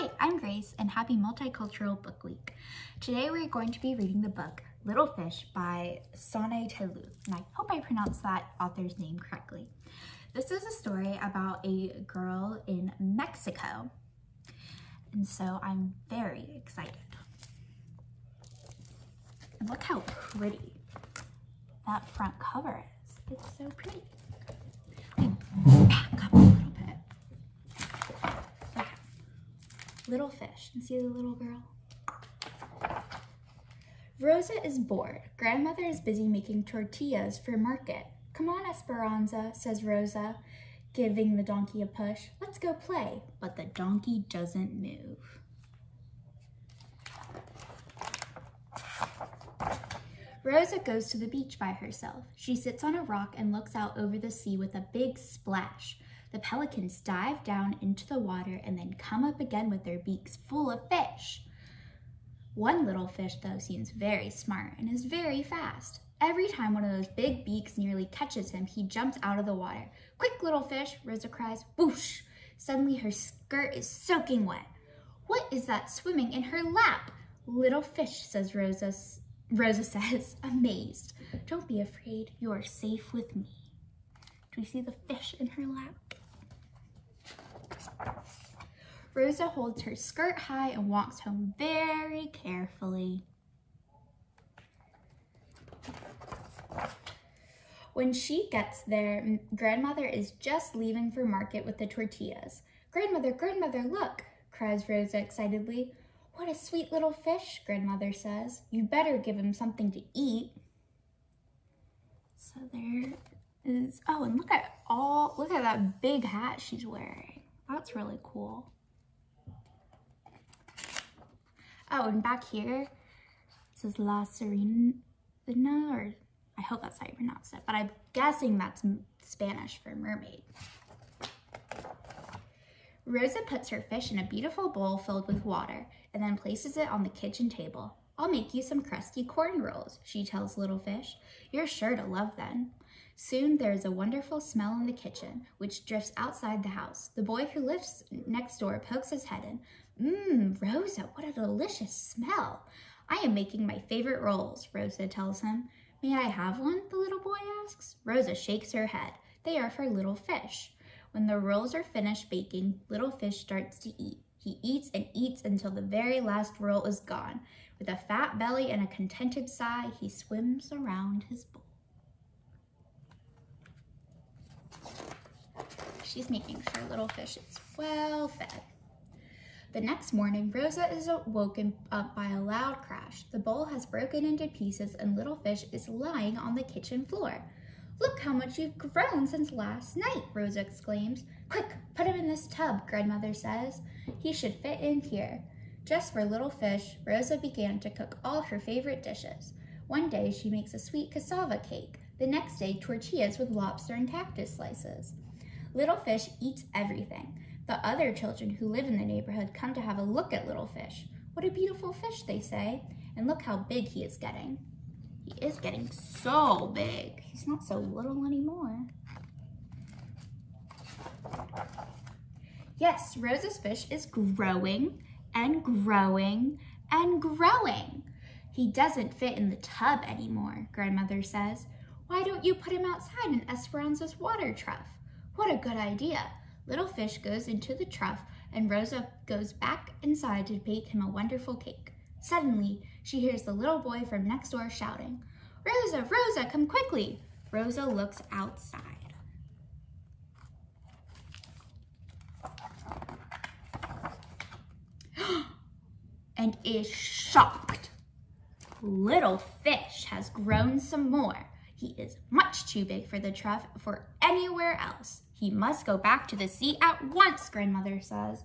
Hi, I'm Grace and happy Multicultural Book Week. Today we're going to be reading the book Little Fish by Sanne te Loo, and I hope I pronounced that author's name correctly. This is a story about a girl in Mexico, and so I'm very excited. And look how pretty that front cover is. It's so pretty. Little fish. And see the little girl? Rosa is bored. Grandmother is busy making tortillas for market. Come on, Esperanza, says Rosa, giving the donkey a push. Let's go play. But the donkey doesn't move. Rosa goes to the beach by herself. She sits on a rock and looks out over the sea with a big splash. The pelicans dive down into the water and then come up again with their beaks full of fish. One little fish, though, seems very smart and is very fast. Every time one of those big beaks nearly catches him, he jumps out of the water. Quick, little fish, Rosa cries. Whoosh! Suddenly her skirt is soaking wet. What is that swimming in her lap? Little fish, says Rosa, Rosa says, amazed. Don't be afraid, you are safe with me. Do you see the fish in her lap? Rosa holds her skirt high and walks home very carefully. When she gets there, grandmother is just leaving for market with the tortillas. Grandmother, grandmother, look, cries Rosa excitedly. What a sweet little fish, grandmother says. You better give him something to eat. So there is, oh, and look at all, look at that big hat she's wearing. That's really cool. Oh, and back here, it says La Sirena, or I hope that's how you pronounce it, but I'm guessing that's Spanish for mermaid. Rosa puts her fish in a beautiful bowl filled with water and then places it on the kitchen table. I'll make you some crusty corn rolls, she tells Little Fish. You're sure to love them. Soon there is a wonderful smell in the kitchen, which drifts outside the house. The boy who lives next door pokes his head in. Mmm, Rosa, what a delicious smell. I am making my favorite rolls, Rosa tells him. May I have one? the little boy asks. Rosa shakes her head. They are for little fish. When the rolls are finished baking, Little Fish starts to eat. He eats and eats until the very last roll is gone. With a fat belly and a contented sigh, he swims around his bowl. She's making sure Little Fish is well fed. The next morning, Rosa is woken up uh, by a loud crash. The bowl has broken into pieces and Little Fish is lying on the kitchen floor. Look how much you've grown since last night, Rosa exclaims. Quick, put him in this tub, Grandmother says. He should fit in here. Just for little fish, Rosa began to cook all her favorite dishes. One day she makes a sweet cassava cake. The next day, tortillas with lobster and cactus slices. Little Fish eats everything. The other children who live in the neighborhood come to have a look at Little Fish. What a beautiful fish, they say, and look how big he is getting. He is getting so big. He's not so little anymore. Yes, Rosa's fish is growing and growing and growing. He doesn't fit in the tub anymore, grandmother says. Why don't you put him outside in Esperanza's water trough? What a good idea. Little fish goes into the trough and Rosa goes back inside to bake him a wonderful cake. Suddenly, she hears the little boy from next door shouting, Rosa, Rosa, come quickly. Rosa looks outside. and is shocked. Little fish has grown some more. He is much too big for the trough for anywhere else. He must go back to the sea at once, grandmother says.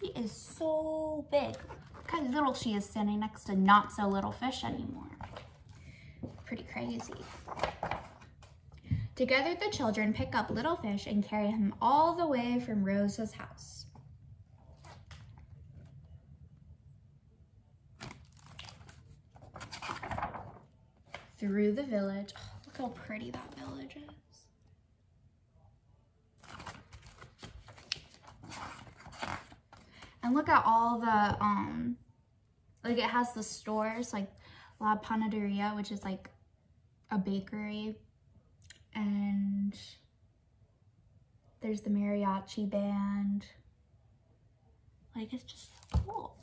He is so big. Look how little she is standing next to not so little fish anymore. Pretty crazy. Together the children pick up little fish and carry him all the way from Rosa's house. Through the village. Oh, look how pretty that village is. And look at all the, um, like it has the stores, like La Panaderia, which is like a bakery. And there's the mariachi band. Like it's just cool.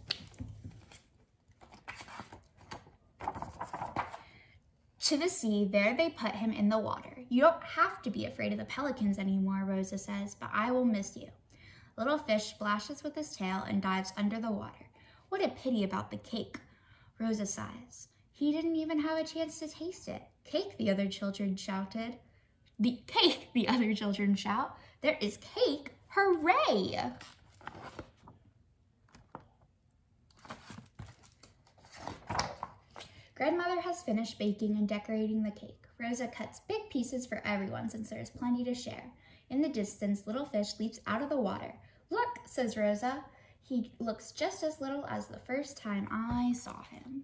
To the sea, there they put him in the water. You don't have to be afraid of the pelicans anymore, Rosa says, but I will miss you. Little fish splashes with his tail and dives under the water. What a pity about the cake, Rosa sighs. He didn't even have a chance to taste it. Cake, the other children shouted. The cake, the other children shout. There is cake, hooray! Grandmother has finished baking and decorating the cake. Rosa cuts big pieces for everyone since there is plenty to share. In the distance, little fish leaps out of the water. Look, says Rosa. He looks just as little as the first time I saw him.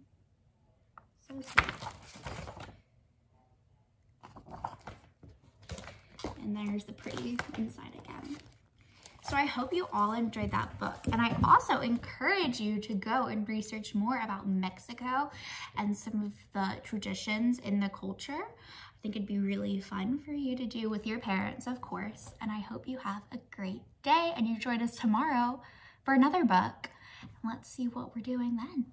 So sweet. And there's the pretty inside again. So I hope you all enjoyed that book. And I also encourage you to go and research more about Mexico and some of the traditions in the culture. I think it'd be really fun for you to do with your parents, of course. And I hope you have a great day and you join us tomorrow for another book. Let's see what we're doing then.